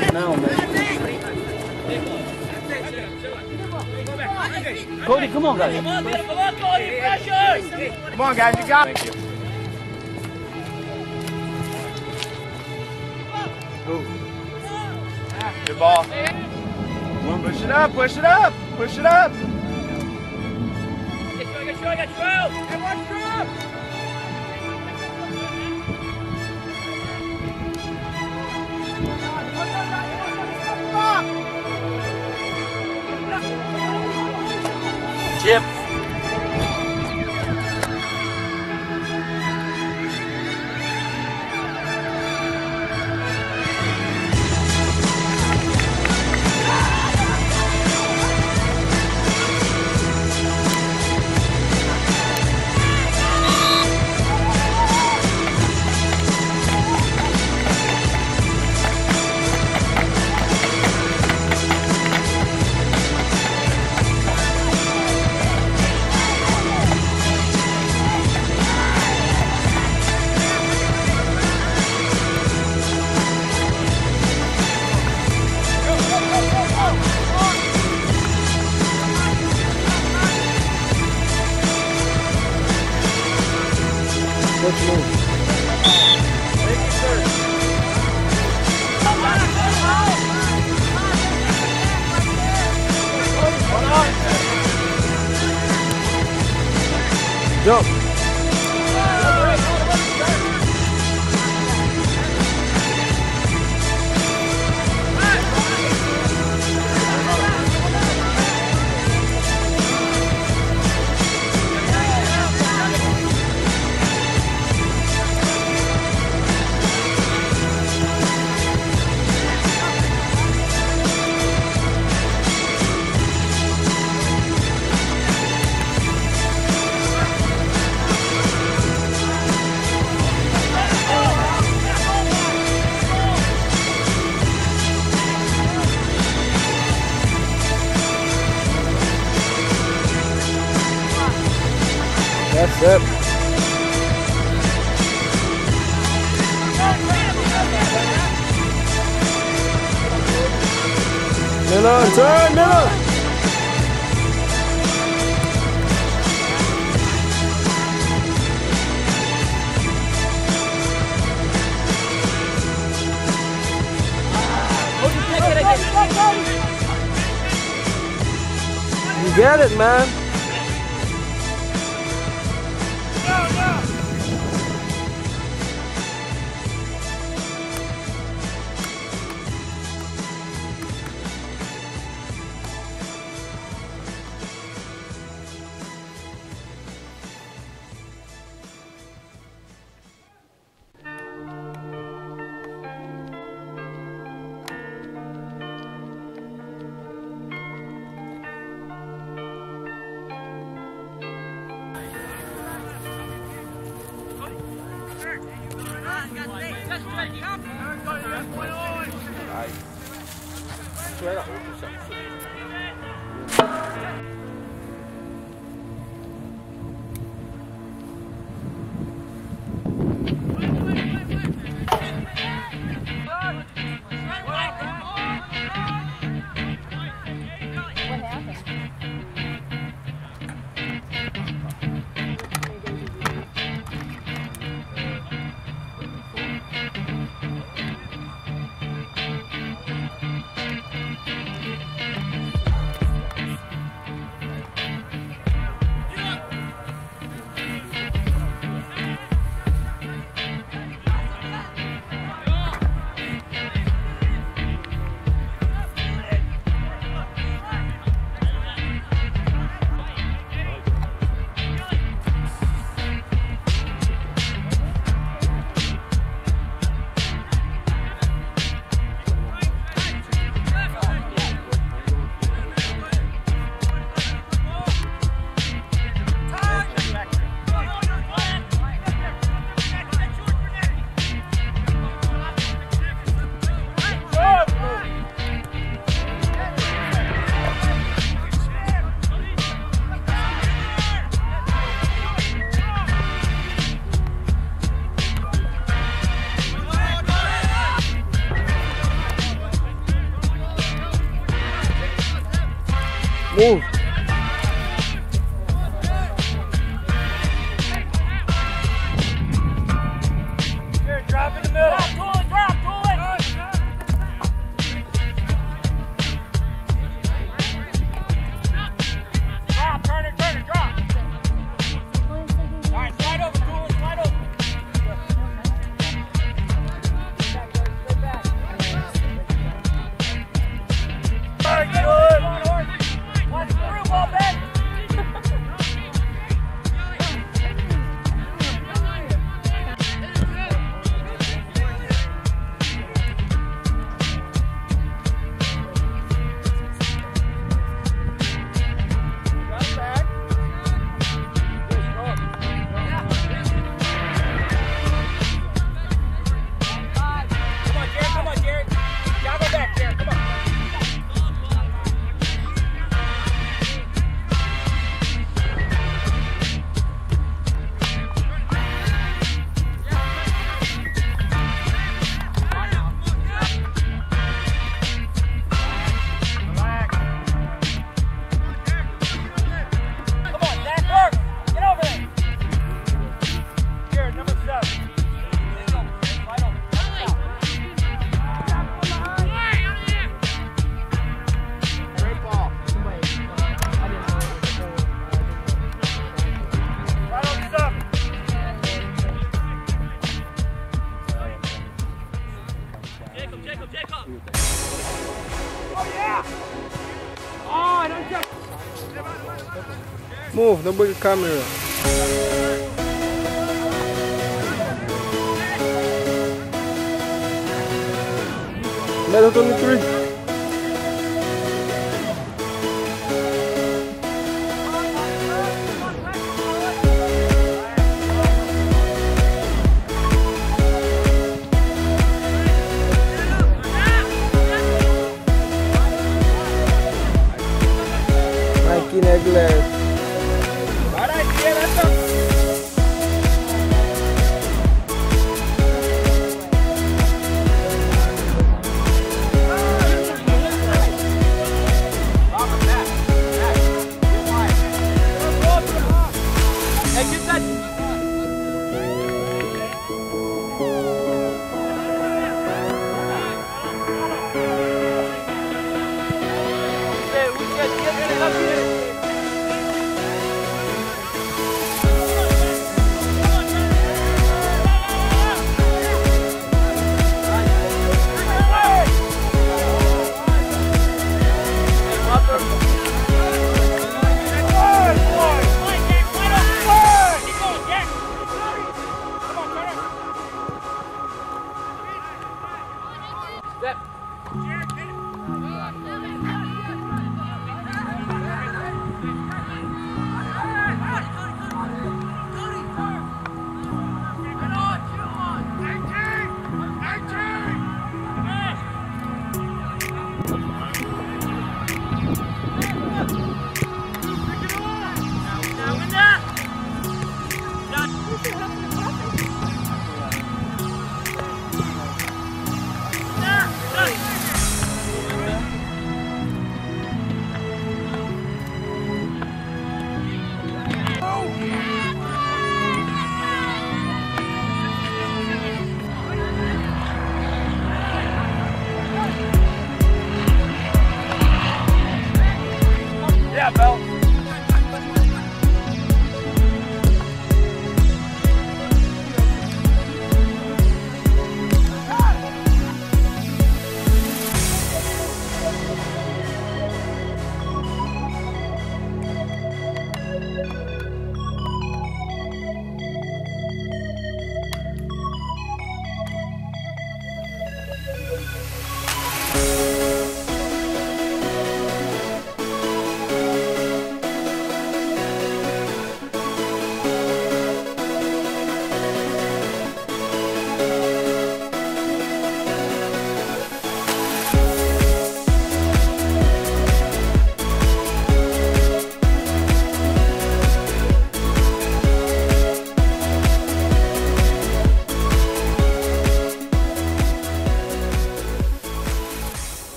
pace now, man. Cody, come on, guys. Come on, come on, Cody, pressure! Come on, guys, you got it. Thank you. Good ball. Push it up, push it up, push it up. Get through, get through, get through! Everyone through. Chip. Jump. It. Miller, turn, Miller. You get it, man. 哎，摔得好不小心。Move. Move, the camera. Medal 23.